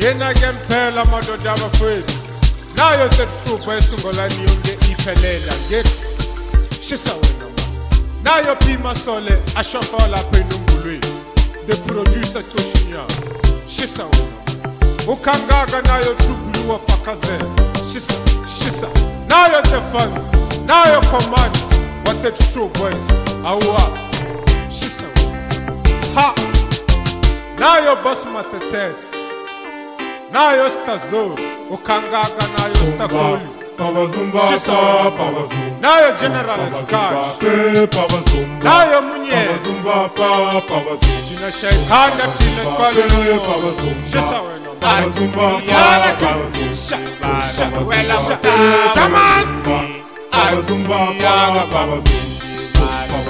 yena ke mphela madoda abafowethu nayo selihluba esungolani yonke iphelela ngethi shisa wena ma nayo phima sole ashofa lapha enombulweni the producer toshinya shisa wena ukhangaka nayo trubuluwa fakazela eh. shisa shisa nayo the fund nayo command what the true boys awuhapa Ha! Nayo boss matetetsi nayo sitazulu ukhangaga nayo sitakulu nayo general scash zumba, munyethina zumba, thina zumba,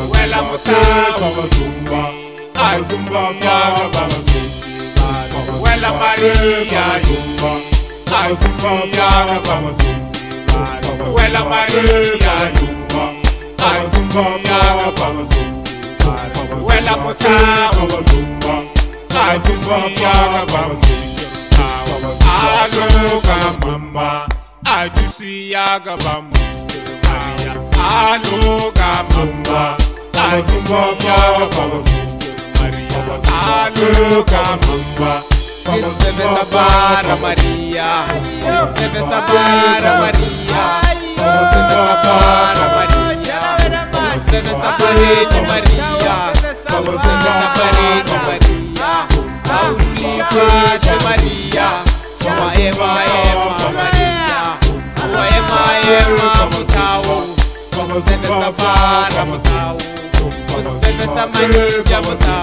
mutawela zumba Maria Zumba Wella Maria Zumba Ai Zumba Wella Maria Zumba Ai Zumba Wella Mota Zumba Ai Zumba Aloka Mama Ai Tusiaga I look at Ai Zumba Wella Maria Zumba Maria, a Aluka mamba Escreve essa barra Maria Escreve essa barra Maria Escreve essa barra Maria Escreve essa parede Maria Escreve essa parede Maria A Auruli faz Maria Uma Eva Eva Maria Uma Eva Eva Mozao Escreve essa barra Mozao kusebenzisa manyinji maria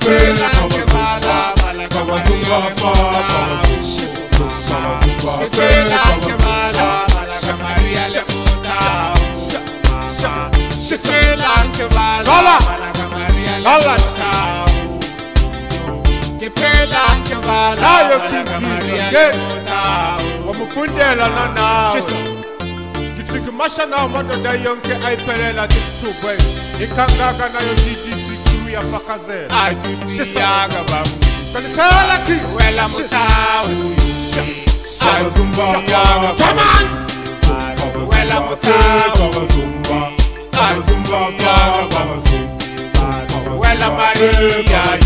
tena kama zumba kama zumba kama zumba tena kama zumba kama zumba nayo kimbiza wamufundela na nawe ngithikimasha nawo madoda yonke ayiphelela tisithubwe ikhangaka nayo titi ya pakazela ajusiyaga bamu kalisalaki wela yaga taman wela yaga wela maria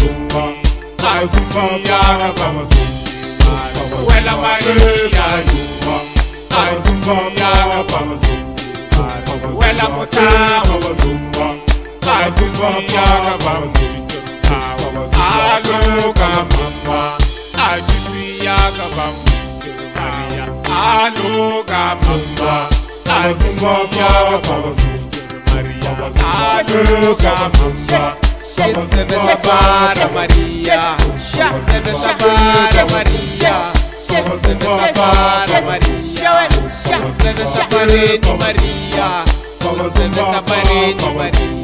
wela maria wela kazi siyaga bamzirito sawa aloka mama aji siyaga bamzirito kariya aloka mama aji siyaga bamzirito Maria aloka mama Recebe essa vara Maria Recebe essa vara Maria Recebe essa vara Maria Recebe essa parede Maria Recebe essa parede Maria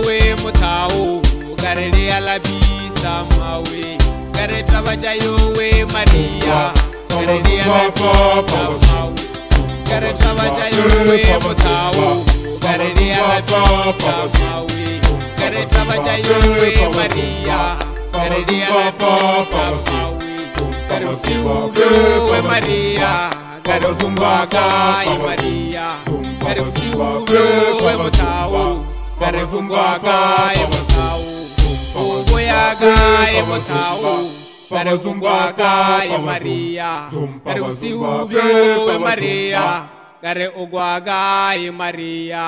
mawe kareta vachayowe mariya kareta vachayowe mutsawu kareta vachayowe mariya karusiuu wemariya karefumbaka i mariya karusiuu wemutsawu karefumbaka i mutsawu yemotau pane usungwaka yemariya pane usiuvyo wemariya kare ugwaka yemariya